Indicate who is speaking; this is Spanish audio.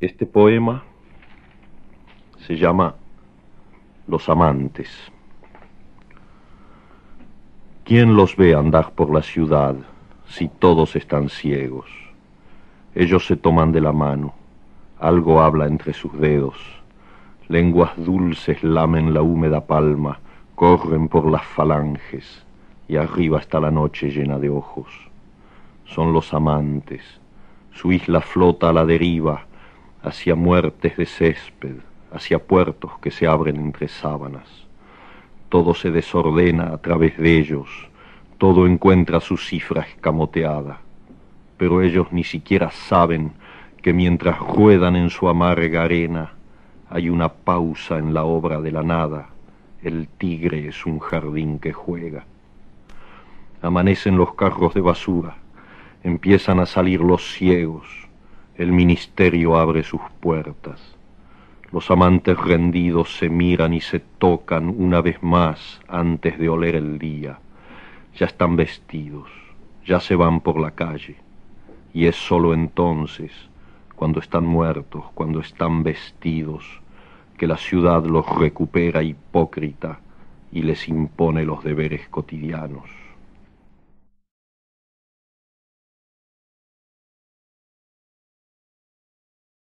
Speaker 1: Este poema se llama Los amantes. ¿Quién los ve andar por la ciudad si todos están ciegos? Ellos se toman de la mano, algo habla entre sus dedos, lenguas dulces lamen la húmeda palma, corren por las falanges y arriba está la noche llena de ojos. Son los amantes, su isla flota a la deriva, hacia muertes de césped, hacia puertos que se abren entre sábanas. Todo se desordena a través de ellos, todo encuentra su cifra escamoteada, pero ellos ni siquiera saben que mientras ruedan en su amarga arena, hay una pausa en la obra de la nada, el tigre es un jardín que juega. Amanecen los carros de basura, empiezan a salir los ciegos, el ministerio abre sus puertas. Los amantes rendidos se miran y se tocan una vez más antes de oler el día. Ya están vestidos, ya se van por la calle. Y es sólo entonces, cuando están muertos, cuando están vestidos, que la ciudad los recupera hipócrita y les impone los deberes cotidianos.